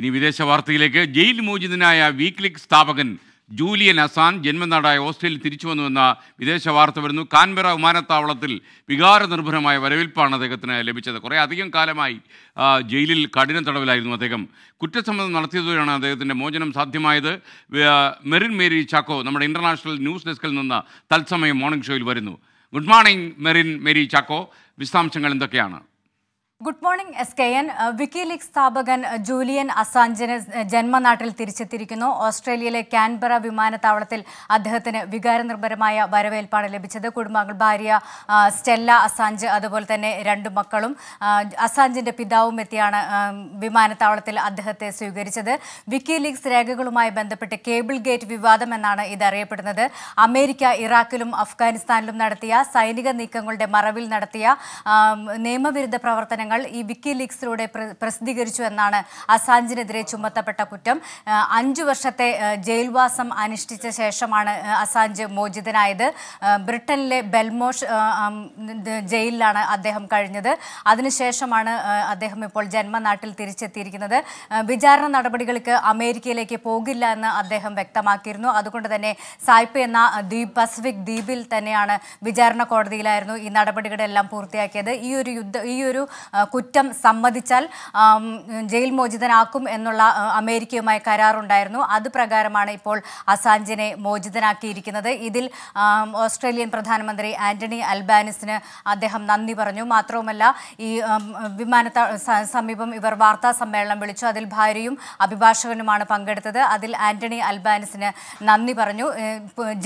ഇനി വിദേശ വാർത്തയിലേക്ക്. ജയിൽ മോചിതനായ വീക്ക്ലിക് സ്ഥാപകൻ ജൂലിയൻ അസാൻ ജന്മനാടായ ഓസ്ട്രേലിയ തിരിച്ചു വന്നുവെന്ന വിദേശ വാർത്ത വരുന്നു. കാൻബറ വിമാനത്താവളത്തിൽ വികാരനിർഭരമായ വരവേൽപ്പാണ് അദ്ദേഹത്തിന് ലഭിച്ചത്. കുറേ അധികം കാലമായി ജയിലിൽ കഠിന തടവിലായിരുന്നു അദ്ദേഹം. കുറ്റസമ്മതം നടത്തിയതോടെയാണ് അദ്ദേഹത്തിന്റെ മോചനം സാധ്യമായത്. മെറിൻ മേരി ചാക്കോ നമ്മുടെ ഇന്റർനാഷണൽ ന്യൂസ് ഡെസ്കിൽ നിന്ന് തത്സമയം മോർണിംഗ് ഷോയിൽ വരുന്നു. Good morning Merin Mary Chacko. വിശദാംശങ്ങൾ എന്തൊക്കെയാണ്? Good morning S K N wiki WikiLeaks സ്ഥാപകൻ ജൂലിയൻ അസാഞ്ചിന് ജന്മനാട്ടിൽ തിരിച്ചെത്തിയിരിക്കുന്നു. ഓസ്ട്രേലിയയിലെ കാൻബറ വിമാനത്താവളത്തിൽ അദ്ദേഹത്തിന് വികാരനിർഭരമായ വരവേൽപ്പാണ് ലഭിച്ചത്. കുടുംബാംഗങ്ങൾ ഭാര്യ സ്റ്റെല്ല അസാഞ്ച് അതുപോലെ തന്നെ രണ്ട് മക്കളും അസാഞ്ചിന്റെ പിതാവും എത്തിയാണ് വിമാനത്താവളത്തിൽ അദ്ദേഹത്തെ സ്വീകരിച്ചത്. വിക്കി വിക്കിലീഗ്സ് രേഖകളുമായി ബന്ധപ്പെട്ട് കേബിൾ ഗേറ്റ് വിവാദം എന്നാണ് ഇത് അറിയപ്പെടുന്നത് അമേരിക്ക ഇറാഖിലും അഫ്ഗാനിസ്ഥാനിലും നടത്തിയ സൈനിക നീക്കങ്ങളുടെ മറവിൽ നടത്തിയ നിയമവിരുദ്ധ പ്രവർത്തനങ്ങൾ ഈ വിക്കി ലീഗ്സിലൂടെ പ്രസിദ്ധീകരിച്ചു എന്നാണ് അസാഞ്ചിനെതിരെ ചുമത്തപ്പെട്ട കുറ്റം. അഞ്ചു വർഷത്തെ ജയിൽവാസം അനുഷ്ഠിച്ച ശേഷമാണ് അസാഞ്ച് മോചിതനായത്. ബ്രിട്ടനിലെ ബെൽമോഷ് ജയിലിലാണ് അദ്ദേഹം കഴിഞ്ഞത്. അതിനുശേഷമാണ് അദ്ദേഹം ഇപ്പോൾ ജന്മനാട്ടിൽ തിരിച്ചെത്തിയിരിക്കുന്നത്. വിചാരണ നടപടികൾക്ക് അമേരിക്കയിലേക്ക് പോകില്ല എന്ന് അദ്ദേഹം വ്യക്തമാക്കിയിരുന്നു. അതുകൊണ്ട് തന്നെ സായ്പ എന്ന ദ്വീപ് പസഫിക് ദ്വീപിൽ തന്നെയാണ് വിചാരണ കോടതിയിലായിരുന്നു ഈ നടപടികളെല്ലാം പൂർത്തിയാക്കിയത്. ഈ ഒരു യുദ്ധ ഈ ഒരു കുറ്റം സമ്മതിച്ചാൽ ജയിൽ മോചിതനാക്കും എന്നുള്ള അമേരിക്കയുമായി കരാറുണ്ടായിരുന്നു. അത് പ്രകാരമാണ് ഇപ്പോൾ അസാഞ്ചിനെ മോചിതനാക്കിയിരിക്കുന്നത്. ഇതിൽ ഓസ്ട്രേലിയൻ പ്രധാനമന്ത്രി ആന്റണി അൽബാനിസിന് അദ്ദേഹം നന്ദി പറഞ്ഞു. മാത്രവുമല്ല ഈ വിമാനത്ത സമീപം ഇവർ വാർത്താ സമ്മേളനം വിളിച്ചു. അതിൽ ഭാര്യയും അഭിഭാഷകനുമാണ് പങ്കെടുത്തത്. അതിൽ ആന്റണി അൽബാനിസിന് നന്ദി പറഞ്ഞു.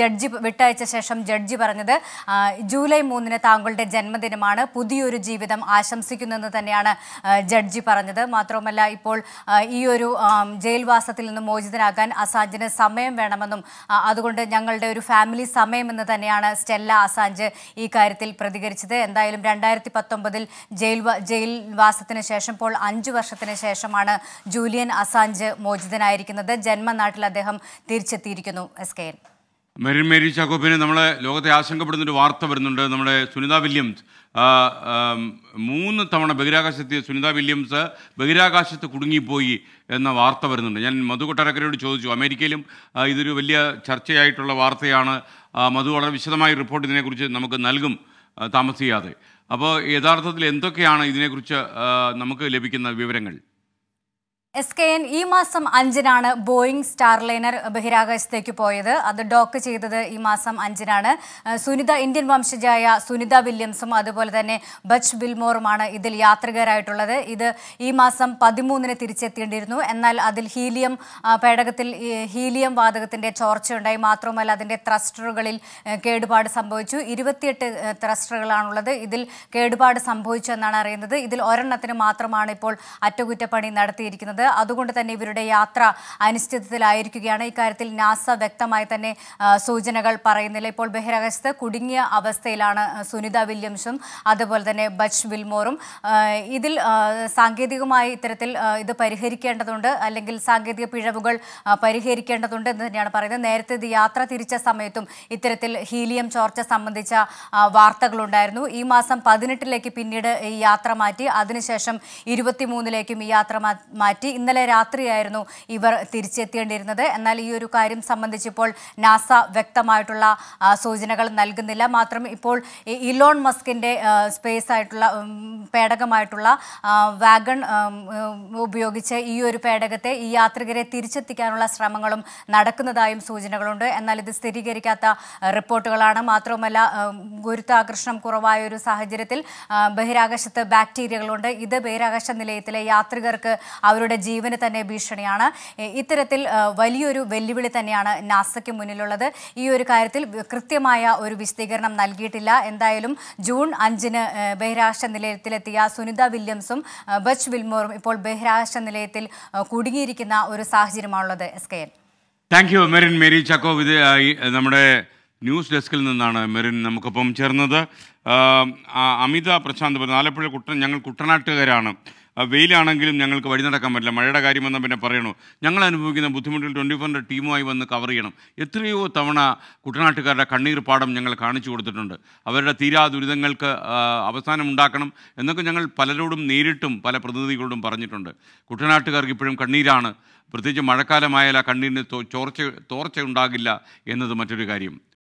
ജഡ്ജി വിട്ടയച്ച ശേഷം ജഡ്ജി പറഞ്ഞത് ജൂലൈ മൂന്നിന് താങ്കളുടെ ജന്മദിനമാണ്. പുതിയൊരു ജീവിതം ആശംസിക്കുന്നെന്ന് തന്നെയാണ് ജഡ്ജി പറഞ്ഞത്. മാത്രവുമല്ല ഇപ്പോൾ ഈ ഒരു ജയിൽവാസത്തിൽ നിന്ന് മോചിതനാകാൻ അസാഞ്ചിന് സമയം വേണമെന്നും അതുകൊണ്ട് ഞങ്ങളുടെ ഒരു ഫാമിലി സമയം എന്ന് തന്നെയാണ് സ്റ്റെല്ല അസാഞ്ച് ഈ കാര്യത്തിൽ പ്രതികരിച്ചത്. എന്തായാലും രണ്ടായിരത്തി പത്തൊമ്പതിൽ ജയിൽ ജയിൽവാസത്തിന് ശേഷം ഇപ്പോൾ അഞ്ചു വർഷത്തിന് ശേഷമാണ് ജൂലിയൻ അസാഞ്ച് മോചിതനായിരിക്കുന്നത്. ജന്മനാട്ടിൽ അദ്ദേഹം തിരിച്ചെത്തിയിരിക്കുന്നു. എസ് കെ മെറിൻ മേരി ചാക്കോപ്പിന് നമ്മളെ ലോകത്തെ ആശങ്കപ്പെടുന്നൊരു വാർത്ത വരുന്നുണ്ട്. നമ്മുടെ സുനിത വില്യംസ് മൂന്ന് തവണ ബഹിരാകാശത്തെത്തിയ സുനിത വില്യംസ് ബഹിരാകാശത്ത് കുടുങ്ങിപ്പോയി എന്ന വാർത്ത വരുന്നുണ്ട്. ഞാൻ മധു കൊട്ടാരക്കരയോട് ചോദിച്ചു. അമേരിക്കയിലും ഇതൊരു വലിയ ചർച്ചയായിട്ടുള്ള വാർത്തയാണ്. മധു വളരെ വിശദമായ റിപ്പോർട്ട് ഇതിനെക്കുറിച്ച് നമുക്ക് നൽകും താമസിയാതെ. അപ്പോൾ യഥാർത്ഥത്തിൽ എന്തൊക്കെയാണ് ഇതിനെക്കുറിച്ച് നമുക്ക് ലഭിക്കുന്ന വിവരങ്ങൾ? എസ് കെ എൻ ഈ മാസം അഞ്ചിനാണ് ബോയിങ് സ്റ്റാർലൈനർ ബഹിരാകാശത്തേക്ക് പോയത്. അത് ഡോക്ക് ചെയ്തത് ഈ മാസം അഞ്ചിനാണ്. സുനിത ഇന്ത്യൻ വംശജയായ സുനിത വില്യംസും അതുപോലെ തന്നെ ബച്ച് ബിൽമോറുമാണ് ഇതിൽ യാത്രികരായിട്ടുള്ളത്. ഇത് ഈ മാസം പതിമൂന്നിന് തിരിച്ചെത്തിയിരുന്നു എന്നാൽ അതിൽ ഹീലിയം പേടകത്തിൽ ഹീലിയം വാതകത്തിന്റെ ചോർച്ചയുണ്ടായി മാത്രമല്ല അതിന്റെ ത്രസ്റ്ററുകളിൽ കേടുപാട് സംഭവിച്ചു. ഇരുപത്തിയെട്ട് ത്രസ്റ്ററുകളാണുള്ളത്. ഇതിൽ കേടുപാട് സംഭവിച്ചു എന്നാണ് അറിയുന്നത്. ഇതിൽ ഒരെണ്ണത്തിന് മാത്രമാണ് ഇപ്പോൾ അറ്റകുറ്റപ്പണി നടത്തിയിരിക്കുന്നത്. അതുകൊണ്ട് തന്നെ ഇവരുടെ യാത്ര അനിശ്ചിതത്തിലായിരിക്കുകയാണ്. ഇക്കാര്യത്തിൽ നാസ വ്യക്തമായി തന്നെ സൂചനകൾ പറയുന്നില്ല. ഇപ്പോൾ ബഹിരാകാശത്ത് കുടുങ്ങിയ അവസ്ഥയിലാണ് സുനിത വില്യംസും അതുപോലെ തന്നെ ബച്ച് വിൽമോറും. ഇതിൽ സാങ്കേതികമായി ഇത്തരത്തിൽ ഇത് പരിഹരിക്കേണ്ടതുണ്ട് അല്ലെങ്കിൽ സാങ്കേതിക പിഴവുകൾ പരിഹരിക്കേണ്ടതുണ്ട് എന്ന് തന്നെയാണ് പറയുന്നത്. നേരത്തെ യാത്ര തിരിച്ച സമയത്തും ഇത്തരത്തിൽ ഹീലിയം ചോർച്ച സംബന്ധിച്ച വാർത്തകളുണ്ടായിരുന്നു. ഈ മാസം പതിനെട്ടിലേക്ക് പിന്നീട് ഈ യാത്ര മാറ്റി അതിനുശേഷം ഇരുപത്തിമൂന്നിലേക്കും ഈ യാത്ര മാറ്റി ഇന്നലെ രാത്രിയായിരുന്നു ഇവർ തിരിച്ചെത്തേണ്ടിയിരുന്നത് എന്നാൽ ഈ ഒരു കാര്യം സംബന്ധിച്ചിപ്പോൾ നാസ വ്യക്തമായിട്ടുള്ള സൂചനകൾ നൽകുന്നില്ല. മാത്രം ഇപ്പോൾ ഇലോൺ മസ്കിന്റെ സ്പേസ് ആയിട്ടുള്ള പേടകമായിട്ടുള്ള വാഗൺ ഉപയോഗിച്ച് ഈ ഒരു പേടകത്തെ ഈ യാത്രികരെ തിരിച്ചെത്തിക്കാനുള്ള ശ്രമങ്ങളും നടക്കുന്നതായും സൂചനകളുണ്ട്. എന്നാൽ ഇത് സ്ഥിരീകരിക്കാത്ത റിപ്പോർട്ടുകളാണ്. മാത്രവുമല്ല ഗുരുത്വാകർഷണം കുറവായ ഒരു സാഹചര്യത്തിൽ ബഹിരാകാശത്ത് ബാക്ടീരിയകളുണ്ട്. ഇത് ബഹിരാകാശ നിലയത്തിലെ യാത്രികർക്ക് അവരുടെ ജീവന് തന്നെ ഭീഷണിയാണ്. ഇത്തരത്തിൽ വലിയൊരു വെല്ലുവിളി തന്നെയാണ് നാസയ്ക്ക് മുന്നിലുള്ളത്. ഈ ഒരു കാര്യത്തിൽ കൃത്യമായ ഒരു വിശദീകരണം നൽകിയിട്ടില്ല. എന്തായാലും ജൂൺ അഞ്ചിന് ബഹിരാഷ്ട്ര നിലയത്തിലെത്തിയ സുനിത വില്യംസും ബച്ച് വിൽമോറും ഇപ്പോൾ ബഹിരാകാശ നിലയത്തിൽ കുടുങ്ങിയിരിക്കുന്ന ഒരു സാഹചര്യമാണുള്ളത്. S K N. Thank you Merin. Mary Chacko ഇത് നമ്മുടെ ന്യൂസ് ഡെസ്കിൽ നിന്നാണ് മെറിൻ നമുക്കൊപ്പം ചേർന്നത്. അമിത പ്രശാന്ത് പറഞ്ഞു ആലപ്പുഴ കുട്ടൻ ഞങ്ങൾ കുട്ടനാട്ടുകാരാണ്. വെയിലാണെങ്കിലും ഞങ്ങൾക്ക് വഴി നടക്കാൻ പറ്റില്ല. മഴയുടെ കാര്യം വന്നാൽ പിന്നെ പറയണോ. ഞങ്ങൾ അനുഭവിക്കുന്ന ബുദ്ധിമുട്ടിൽ ട്വന്റി ഫോറിന്റെ ടീമുമായി വന്ന് കവർ ചെയ്യണം. എത്രയോ തവണ കുട്ടനാട്ടുകാരുടെ കണ്ണീർ പാടം ഞങ്ങൾ കാണിച്ചു കൊടുത്തിട്ടുണ്ട്. അവരുടെ തീരാ ദുരിതങ്ങൾക്ക് അവസാനം ഉണ്ടാക്കണം എന്നൊക്കെ ഞങ്ങൾ പലരോടും നേരിട്ടും പല പ്രതിനിധികളോടും പറഞ്ഞിട്ടുണ്ട്. കുട്ടനാട്ടുകാർക്ക് ഇപ്പോഴും കണ്ണീരാണ്. പ്രത്യേകിച്ച് മഴക്കാലമായാൽ ആ കണ്ണീരിന് ചോർച്ച തോർച്ച ഉണ്ടാകില്ല എന്നത് മറ്റൊരു കാര്യം.